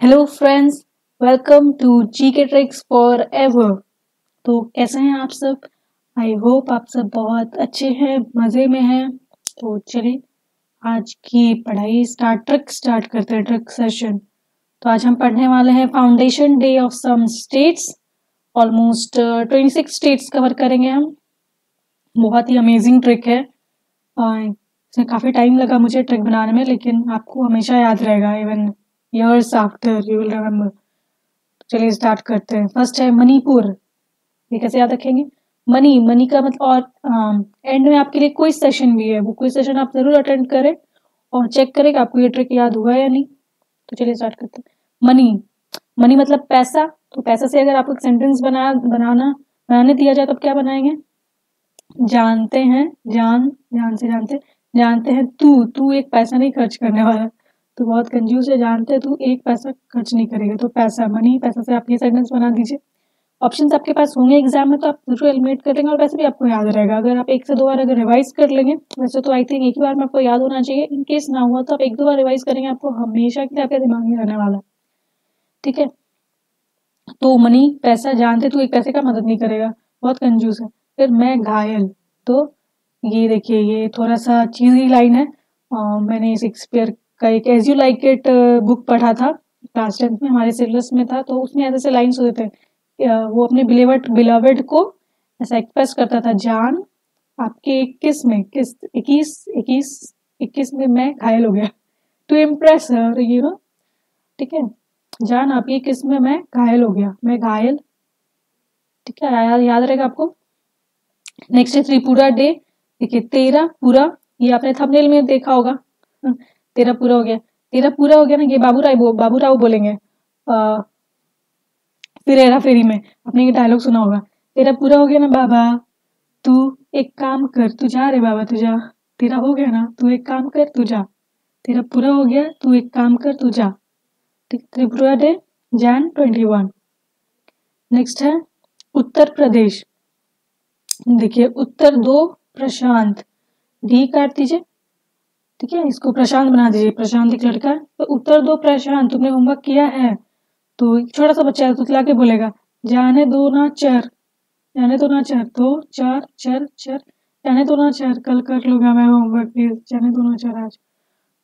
Hello friends welcome to G K tricks for ever तो कैसे हैं आप सब? आई होप आप सब बहुत अच्छे हैं, मज़े में हैं। तो चलिए, आज की पढ़ाई स्टार्ट ट्रिक स्टार्ट करते हैं ट्रिक सेशन तो आज हम पढ़ने वाले हैं foundation day of some states almost twenty six states cover करेंगे हम। बहुत ही अमेजिंग ट्रिक है। इसमें काफ़ी टाइम लगा मुझे ट्रिक बनाने में, लेकिन आपको हमेशा याद रहेगा even years after you will remember चलिए स्टार्ट करते हैं। फ़र्स्ट है मणिपुर। ये कैसे याद रखेंगे? मनी मनी का मतलब और एंड um, में आपके लिए कोई सेशन भी है वो कोई सेशन आप ज़रूर अटेंड करें और चेक करें कि आपको ये ट्रिक याद हुआ या नहीं। तो चलिए स्टार्ट करते हैं। मनी मनी मतलब पैसा। तो पैसा से अगर आपको एक सेंटेंस बना बनाना बनाने दिया जाए तो क्या बनाएँगे? जानते हैं जान जान से जानते जानते हैं तू तू एक पैसा नहीं खर्च करने वाला। तो बहुत कंजूस है जानते हैं तू एक पैसा खर्च नहीं करेगा। तो पैसा मनी पैसा से आप ये सेंटेंस बना दीजिए। ऑप्शंस आपके पास होंगे एग्ज़ाम में तो आप ज़रूर एलिमिनेट कर लेंगे और वैसे भी आपको याद रहेगा। अगर आप एक से दो बार अगर रिवाइज कर लेंगे वैसे तो आई थिंक एक ही बार में आपको याद होना चाहिए। इन केस ना हुआ तो आप एक दो बार रिवाइज करेंगे आपको हमेशा के लिए आपके दिमाग में रहने वाला है। ठीक है? तो मनी पैसा जानते तो एक पैसे का मदद नहीं करेगा। बहुत कंजूस है। फिर मैं घायल। तो ये देखिए ये थोड़ा सा चीजी लाइन है। आ, मैंने शेक्सपियर का एक As You Like It book पढ़ा था क्लास टेंथ में, हमारे सिलेबस में था तो उसमें ऐसे ऐसे लाइन्स होते थे। वो अपने बिलेवर्ड बिलावेड को ऐसा एक्सप्रेस करता था, जान, आपके इक्कीस में, किस, इक्कीस इक्कीस इक्कीस में मैं घायल हो गया। टू इम्प्रेस यू नो ठीक है? जान, आपकी इक्कीस में मैं घायल हो गया, मैं घायल। ठीक है याद याद रहेगा आपको? नेक्स्ट है त्रिपुरा डे, देखिए तेरह पूरा, ये आपने थंबनेल में देखा होगा। तेरा पूरा हो गया। तेरा पूरा हो गया ना, ये बाबू राय बाबू राव बोलेंगे। फिर हेरा फेरी में, आपने ये डायलॉग सुना होगा। तेरा पूरा हो गया ना, बाबा, तू एक काम कर, तू जा रे बाबा, तू जा। तेरा हो गया ना, तू एक काम कर, तू जा। तेरा पूरा हो गया, तू एक काम कर, तू जा। Tripura day Jan twenty one next है, उत्तर प्रदेश। देखिए, उत्तर दो, प्रशांत। डी काट दीजिए ठीक है, इसको प्रशांत बना दीजिए। प्रशांत एक लड़का तो उत्तर दो, प्रशांत, तुमने होमवर्क किया है। तो छोटा सा बच्चा है तो के बोलेगा, जाने दो ना चर, जाने दो ना चर, दो, चार, चर चर, जाने दो ना चर, कल कर लूँगा मैं होमवर्क प्लीज़ जाने दो ना चर आज।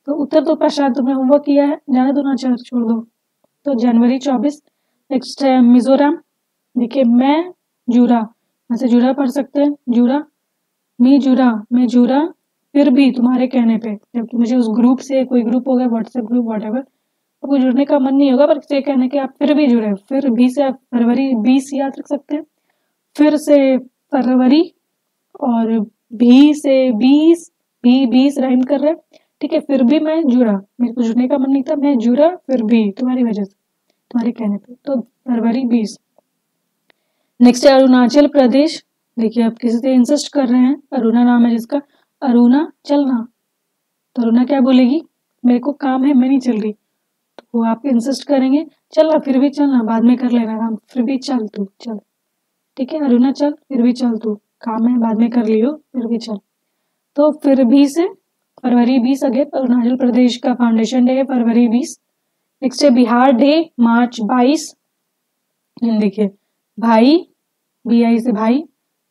तो उत्तर दो, प्रशांत, तुमने होमवर्क किया है, जाने दो ना चर, छोड़ दो। तो जनवरी चौबीस नेक्स्ट है मिजोरम। देखिए, मैं, जूरा ऐसे जूरा पढ़ सकते हैं, जूरा, मी जूरा, मैं जूरा फिर भी तुम्हारे कहने पे, जबकि मुझे उस ग्रुप से, कोई ग्रुप होगा व्हाट्सएप ग्रुप वट एवर आपको जुड़ने का मन नहीं होगा, पर से कहने के आप फिर भी जुड़े फिर भी से आप फरवरी बीस याद रख सकते हैं। फिर से फरवरी और भी से बीस भी बीस राइम कर रहे ठीक है, फिर भी मैं जुड़ा। मेरे को जुड़ने का मन नहीं था, मैं जुड़ा, फिर भी तुम्हारी वजह से, तुम्हारे कहने पे। तो फरवरी, बीस। नेक्स्ट है, अरुणाचल प्रदेश। देखिए, आप किसी से इंसिस्ट कर रहे हैं, अरुणा नाम है जिसका। अरुणा चलना तो अरुणा क्या बोलेगी? मेरे को काम है, मैं नहीं चल रही। तो वो आप इंसिस्ट करेंगे चलना फिर भी चलना बाद में कर लेना काम। फिर भी चल तू, चल। ठीक है, अरुणा, चल, फिर भी चल तू। काम है, बाद में कर लियो, फिर भी चल। तो फिर भी से फरवरी बीस अगे अरुणाचल प्रदेश का फाउंडेशन डे है, फरवरी बीस। नेक्स्ट है बिहार डे मार्च बाईस। देखिए, भाई बी आई से भाई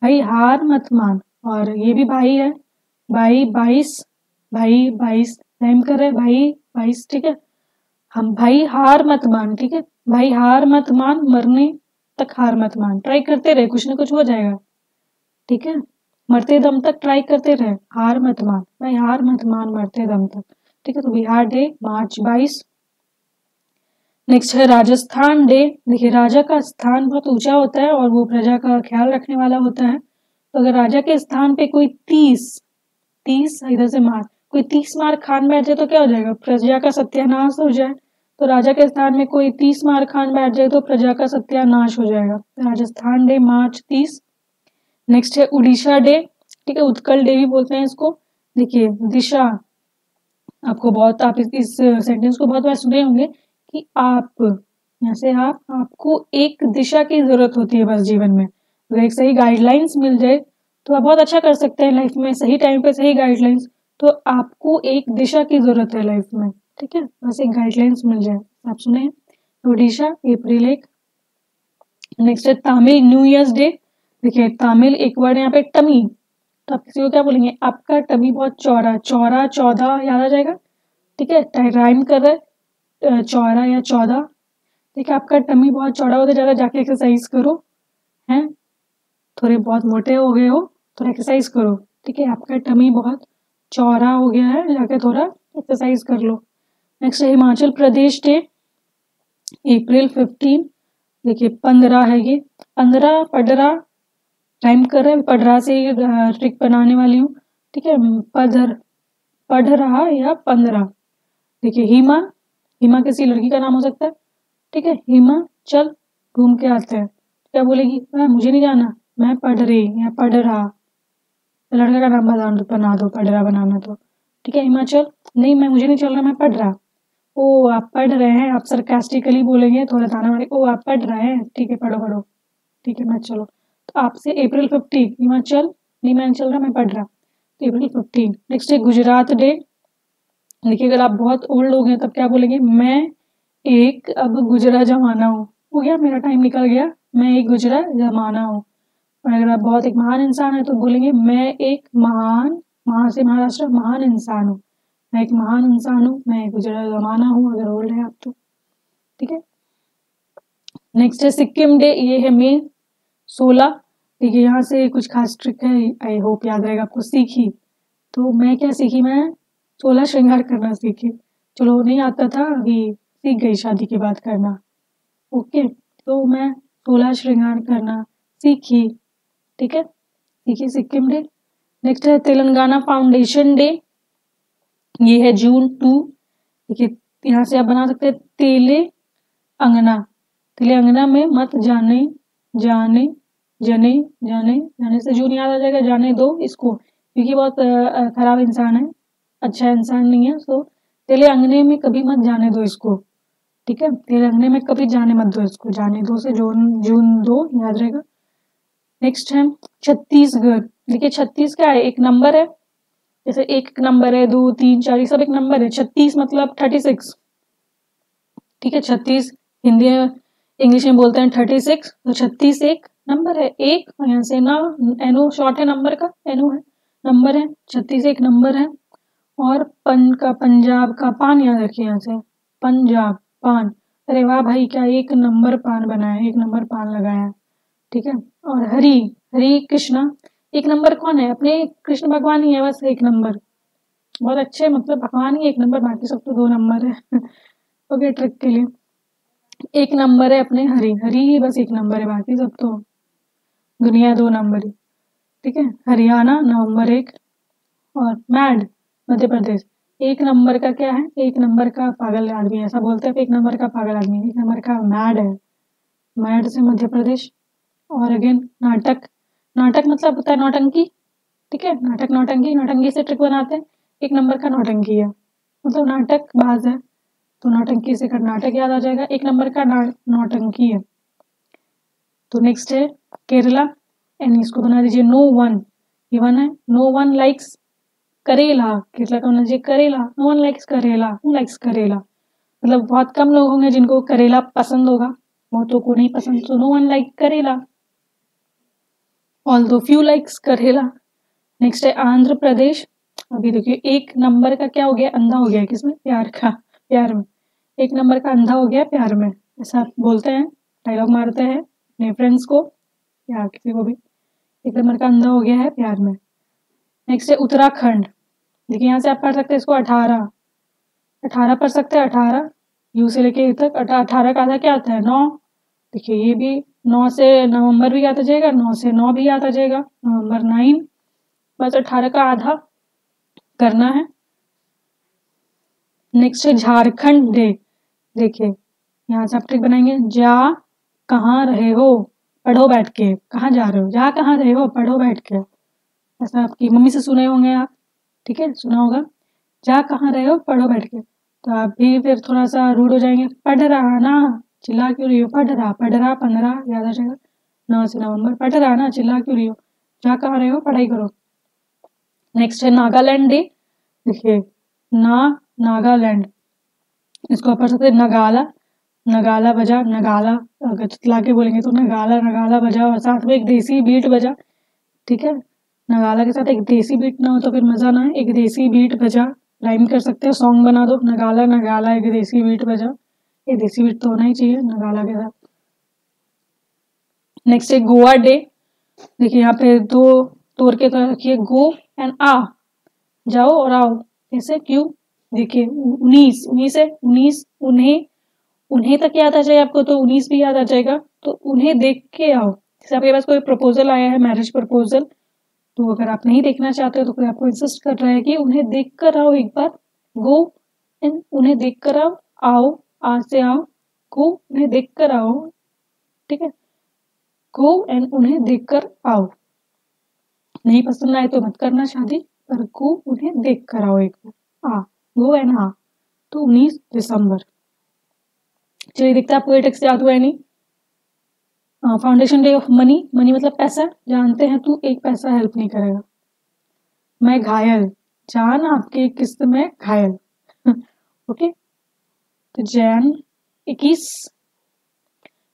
भाई हार मत मान। और ये भी भाई है भाई बाईस भाई बाईस टाइम कर रहे भाई बाईस, ठीक है? हम भाई हार मत मान, ठीक है? भाई हार मत मान, मरने तक हार मत मान। ट्राई करते रहे, कुछ ना कुछ हो जाएगा। ठीक है? मरते दम तक ट्राई करते रहे, हार मत मान। भाई हार मत मान, मरते दम तक। ठीक है? तो बिहार डे, मार्च बाईस। नेक्स्ट है राजस्थान डे। देखिए, राजा का स्थान बहुत ऊँचा होता है और वो प्रजा का ख्याल रखने वाला होता है। तो अगर राजा के स्थान पे कोई तीस तीस इधर से मार कोई तीस मार खान बैठ जाए तो क्या हो जाएगा? प्रजा का सत्यानाश हो जाए। तो राजा के स्थान में कोई तीस मार खान बैठ जाए तो प्रजा का सत्यानाश हो जाएगा। राजस्थान डे मार्च तीस। नेक्स्ट है उड़ीसा डे। ठीक है उत्कल डे भी बोलते हैं इसको। देखिए दिशा आपको बहुत आप इस, इस सेंटेंस को बहुत बार सुने होंगे कि आप यहाँ से आप आपको एक दिशा की ज़रूरत होती है बस जीवन में। अगर एक सही गाइडलाइंस मिल जाए तो आप बहुत अच्छा कर सकते हैं लाइफ में, सही टाइम पे सही गाइडलाइंस तो आपको एक दिशा की ज़रूरत है लाइफ में, ठीक है? बस एक गाइडलाइंस मिल जाए। आप सुने ओडिशा, अप्रैल एक। नेक्स्ट है तमिल न्यू ईयर्स डे देखिए, तमिल एक वर्ड यहाँ पे टमी। तो आप किसी को क्या बोलेंगे? आपका टमी बहुत चौड़ा चौड़ा चौदह याद आ जाएगा? ठीक है राइम कर रहा चौड़ा या चौदह ठीक है आपका टमी बहुत चौड़ा होता है, जाके एक्सरसाइज करो, हैं? थोड़े बहुत मोटे हो गए हो। थोड़ा एक्सरसाइज करो, ठीक है? आपका टमी बहुत चौड़ा हो गया है, जाके थोड़ा एक्सरसाइज कर लो। Next Himachal Pradesh day April fifteen देखिए पंद्रह है ये। पंद्रह पंद्रह टाइम कर रहे पढ़ से ट्रिक बनाने वाली हूँ, ठीक है? पधर पढ़ रहा या पंद्रह। देखिए हिमा हिमा किसी लड़की का नाम हो सकता है, ठीक है? हिमा, चल, घूम के आते हैं। क्या बोलेगी? मैं, मुझे नहीं जाना, मैं पढ़ रही या पढ़ रहा लड़का का नाम बना दो बना दो, पढ़ रहा, बनाना तो। ठीक है, हिमाचल? नहीं, मैं, मुझे नहीं चल रहा, मैं पढ़ रहा। ओ, आप पढ़ रहे हैं, आप सरकास्टिकली बोलेंगे, थोड़ा ताना मारे। ओ, आप पढ़ रहे हैं? ठीक है, पढ़ो पढ़ो। ठीक है, मैं चलो। तो आपसे अप्रैल फिफ्टीन हिमाचल? नहीं, मैं चल रहा, मैं पढ़ रहा। अप्रैल फिफ्टीन नेक्स्ट है गुजरात डे देखिए, अगर आप बहुत ओल्ड लोग हैं, तब क्या बोलेंगे? मैं एक, अब गुजरा जमाना हूँ। हो गया, मेरा टाइम निकल गया। मैं एक गुजरा जमाना हूँ। और अगर आप बहुत एक महान इंसान है तो बोलेंगे, मैं एक महान, महा से महाराष्ट्र, महान इंसान हूँ। मैं एक महान इंसान हूँ, मैं गुजरात जमाना हूँ, अगर ओल्ड है आप तो। ठीक है? नेक्स्ट है, सिक्किम डे, ये है मे सोलह। देखिए, यहाँ से कुछ खास ट्रिक है आई होप याद रहेगा आपको। सीखी। तो मैं क्या सीखी? मैं सोलह श्रृंगार करना सीखी। चलो, नहीं आता था, अभी सीख गई शादी के बाद करना। ओके तो मैं सोलह श्रृंगार करना सीखी। ठीक है? सीखी सिक्किम डे। नेक्स्ट है, तेलंगाना फाउंडेशन डे ये है जून टू देखिए, यहाँ से आप बना सकते हैं तेले अंगना। तेले अंगना में मत जाने जाने, जने, जाने जाने से जून याद आ जाएगा, जाने दो इसको। क्योंकि बहुत खराब इंसान है। अच्छा इंसान नहीं है सो तेले अंगने में कभी मत जाने दो इसको। ठीक है? तेले अंगने में कभी जाने मत दो इसको। जाने दो से जून जून दो, याद रहेगा। नेक्स्ट है, छत्तीसगढ़। देखिए, छत्तीस क्या है एक नंबर है। जैसे एक नंबर है, दो, तीन, चार, ये सब एक नंबर है। छत्तीस मतलब थर्टी सिक्स ठीक है, छत्तीस हिंदी इंग्लिश में बोलते हैं थर्टी सिक्स तो छत्तीस एक नंबर है। एक, और यहाँ से ना एनो शॉर्ट है नंबर का। एनो है नंबर है। छत्तीस एक नंबर है। और पन का, पंजाब का पान याद रखिए यहाँ से। पंजाब, पान। अरे वाह भाई, क्या एक नंबर पान बनाया एक नंबर पान लगाया ठीक है? और हरी हरी कृष्णा, एक नंबर कौन है? अपने कृष्ण भगवान ही है बस एक नंबर। बहुत अच्छे मतलब भगवान ही एक नंबर, बाकी सब तो दो नंबर है। ओके ट्रिक के लिए। एक नंबर है अपने हरी। हरी ही बस एक नंबर है, बाकी सब तो दुनिया दो नंबर ही। ठीक है? हरियाणा, नवंबर एक। और मैड मध्य प्रदेश। एक नंबर का क्या है? एक नंबर का पागल आदमी ऐसा बोलते हैं एक नंबर का पागल आदमी एक नंबर का मैड है। मैड से मध्य प्रदेश। और अगेन नाटक। नाटक मतलब होता है नौटंकी, ठीक है? नाटक नौटंकी नौटंकी से ट्रिक बनाते हैं। एक नंबर का नौटंकी है। मतलब नाटक बाज है तो नौटंकी से नाटक याद आ जाएगा। एक नंबर का नौटंकी है। तो नेक्स्ट है केरला। एंड इसको बना दीजिए नो वन ये वन है। नो वन लाइक्स करेला। केरला का बना चाहिए करेला। नो वन लाइक्स करेला। नो लाइक्स करेला? मतलब बहुत कम लोग होंगे जिनको करेला पसंद होगा। बहुतों को नहीं पसंद तो नो वन लाइक करेला। ऑल दो फ्यू लाइक्स करेला नेक्स्ट है आंध्र प्रदेश। अभी देखिए, एक नंबर का क्या हो गया? अंधा हो गया किसमें? प्यार का, प्यार में। एक नंबर का अंधा हो गया प्यार में। ऐसा बोलते हैं डायलॉग मारते हैं अपने फ्रेंड्स को, या किसी को भी। एक नंबर का अंधा हो गया है प्यार में। नेक्स्ट है उत्तराखंड। देखिए, यहाँ से आप पढ़ सकते हैं इसको अठारह। अठारह पढ़ सकते हैं, अठारह। यू से लेके तक अठारह का आधा क्या आता है? नौ। देखिए, ये भी नौ से नवंबर भी आता जाएगा, नौ से नौ भी आता जाएगा नवंबर नाइन, बस अठारह का आधा करना है। नेक्स्ट है झारखंड डे। देखिए, यहाँ से आप ट्रिक बनाएँगे। जा कहाँ रहे हो? पढ़ो बैठ के। कहाँ जा रहे हो? जा कहाँ रहे हो? पढ़ो बैठ के। ऐसा आपकी मम्मी से सुने होंगे आप। ठीक है, सुना होगा। जा कहाँ रहे हो? पढ़ो बैठ के। तो आप भी फिर थोड़ा सा रूड हो जाएँगे। पढ़ रहा ना। चिल्ला क्यों रही हो पढ़ रहा पढ़ रहा, पंद्रह, याद आ जाएगा। नौ से नवंबर, पढ़ रहा ना चिल्ला क्यों रही हो जा कहाँ रहे हो? पढ़ाई करो। नेक्स्ट है नागालैंड डे। देखिए, ना, नागालैंड। इसको पढ़ सकते हैं, नगाला नगाला बजा, नगाला, अगर चितला के बोलेंगे तो नगाला नगाला बजा और साथ में एक देसी बीट बजा ठीक है? नगाला के साथ एक देसी बीट ना हो तो फिर मज़ा ना है एक देसी बीट बजा राइम कर सकते हो सॉन्ग बना दो, नगाला नगाला, एक देसी बीट बजा ये देसी बीट तो होना ही चाहिए, नगाला के साथ। नेक्स्ट है गोवा डे देखिए यहाँ पे दो तोड़ के तो रखिए, गो एंड आ। जाओ और आओ। कैसे क्यों? देखिए उन्नीस। उन्नीस है, उन्नीस, उन्हें उन्हें तक याद आ जाए आपको तो उन्नीस भी याद आ जाएगा। तो उन्हें देख के आओ। जैसे आपके पास कोई प्रपोजल आया है मैरिज प्रपोजल तो अगर आप नहीं देखना चाहते हो तो कोई आपको इंसिस्ट कर रहा है कि उन्हें देख कर आओ एक बार, गो एंड उन्हें देख कर आओ आओ। आ से आओ गो उन्हें देख कर आओ, ठीक है? गो एंड उन्हें देख कर आओ। नहीं पसंद आए तो मत करना शादी, पर गो उन्हें देख कर आओ एक बार। आ गो एंड आ तो उन्नीस दिसंबर। चलिए देखते हैं, आपको ये याद हुआ है नहीं? Foundation day of money money मतलब पैसा, जानते हैं तू एक पैसा हेल्प नहीं करेगा। मैं घायल, जान आपके किस्त में घायल। ओके? जैन, इक्कीस।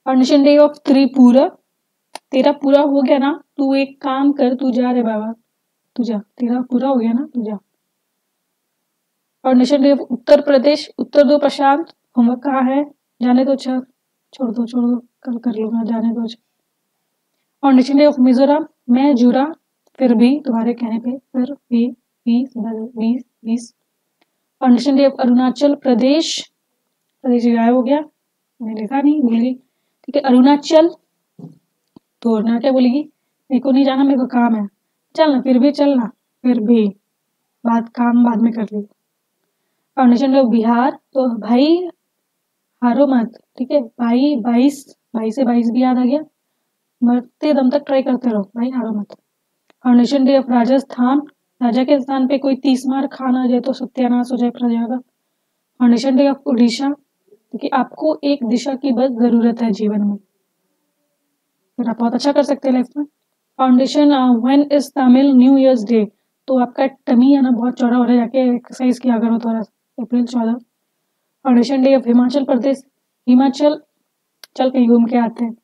Foundation day of Tripura. तेरा पूरा हो गया ना? तू एक काम कर, तू जा रे बाबा। तू जा। तेरा पूरा हो गया ना? तू जा। Foundation day of Uttar Pradesh. उत्तर दो प्रशांत। होमवर्क कहाँ है? जाने दो अच्छा छोड़ दो छोड़ दो। कल कर लूँगा, जाने दो। Foundation day of Mizoram. मैं जुड़ा फिर भी, तुम्हारे कहने पे, फिर भी बीस बीस बीस foundation day of Arunachal Pradesh. Pradesh गायब हो गया। मैंने लिखा नहीं भूल गई ठीक है, अरुणाचल। तो ना क्या बोलेगी? मेरे को नहीं जाना, मेरे को काम है। चलना, फिर भी चलना, फिर भी। बात काम बाद में कर ली। डे ऑफ़ बिहार तो भाई हारो मत, ठीक है? भाई, बाईस भाई से बाईस भी याद आ गया। मरते दम तक ट्राई करते रहो, भाई हारो मत। फाउंडेशन डे ऑफ़ राजस्थान राजा के स्थान पे कोई तीस मार खाना जाए तो सत्यानाश हो जाए प्रजा का। फाउंडेशन डे ऑफ़ उड़ीसा क्योंकि आपको एक दिशा की बस ज़रूरत है जीवन में। फिर आप बहुत अच्छा कर सकते हैं लाइफ में। Foundation when is Tamil new years day तो आपका टमी है ना बहुत चौड़ा हो रहा है, जाके एक्सरसाइज किया करो थोड़ा अप्रैल चौदह। Foundation day of Himachal Pradesh Himachal चल कहीं घूम के आते हैं।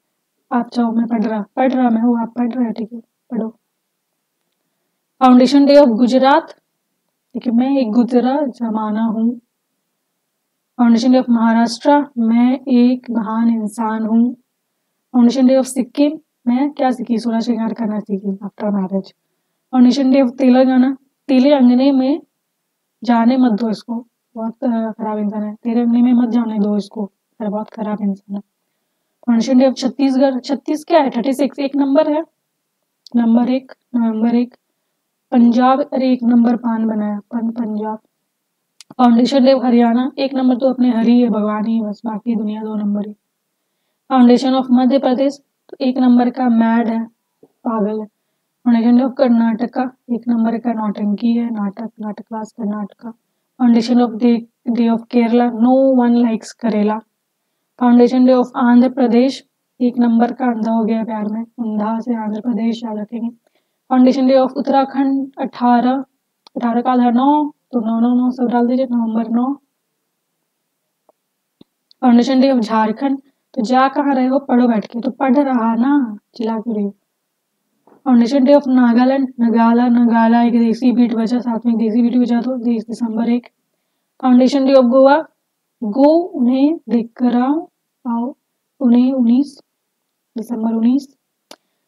आप जाओ, मैं पढ़ रहा पढ़ रहा मैं हूँ, आप पढ़ रहे ठीक है, पढ़ो। फाउंडेशन डे ऑफ़ गुजरात देखिए, मैं एक गुजरा जमाना हूँ। फाउंडेशन डे ऑफ़ महाराष्ट्र, मैं एक महान इंसान हूँ। फाउंडेशन डे ऑफ़ सिक्किम, मैं क्या सीखी? सोलह श्रृंगार करना सीखी after marriage foundation day of Telangana, तेलंगाने में जाने मत दो इसको। बहुत खराब इंसान है। तेलंगाने में मत जाने दो इसको। बहुत खराब इंसान है। फाउंडेशन डे ऑफ़ छत्तीसगढ़, छत्तीस क्या है? थर्टी सिक्स एक नंबर है। नंबर एक नंबर एक, पंजाब, अरे एक नंबर पान बनाया। पन, पंजाब। फाउंडेशन डे हरियाणा एक नंबर तो अपने हरी है, भगवान ही बस बाकी दुनिया दो नंबर ही। फाउंडेशन ऑफ़ मध्य प्रदेश तो एक नंबर का मैड है, पागल है। फाउंडेशन ऑफ़ कर्नाटका एक नंबर का नौटंकी है, नाटक नाटक class Karnataka. Foundation of day day of Kerala no one likes करेला foundation day of Andhra Pradesh एक नंबर का अंधा हो गया प्यार में, अंधा से आंध्र प्रदेश याद रखेंगे फाउंडेशन डे ऑफ़ उत्तराखंड अठारह अठारह का आधार, नौ तो नौ नौ नौ सब डाल दीजिए नवंबर नौ। फाउंडेशन डे ऑफ़ झारखंड तो जा कहाँ रहे हो? पढ़ो बैठ के। तो पढ़ रहा ना चिल्ला क्यों रही फाउंडेशन डे ऑफ़ नागालैंड नगाला नगाला एक देसी बीट बजा, साथ में देसी बीट बजा दो दिसंबर एक। Foundation day of Goa go उन्हें देख कर आओ आओ, उन्हें उन्नीस दिसंबर उन्नीस।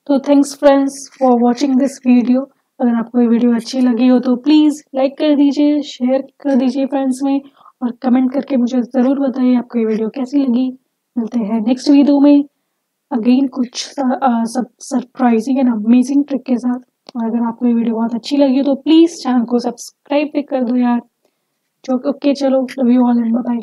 तो thanks friends for watching this video अगर आपको ये वीडियो अच्छी लगी हो तो प्लीज़ लाइक कर दीजिए, शेयर कर दीजिए फ्रेंड्स में और कमेंट करके मुझे ज़रूर बताइए आपको ये वीडियो कैसी लगी। मिलते हैं नेक्स्ट वीडियो में। अगेन कुछ सब सरप्राइजिंग एंड अमेजिंग ट्रिक के साथ। और अगर आपको ये वीडियो बहुत अच्छी लगी हो तो प्लीज़ चैनल को सब्सक्राइब भी कर दो यार। ओके चलो love you all and bye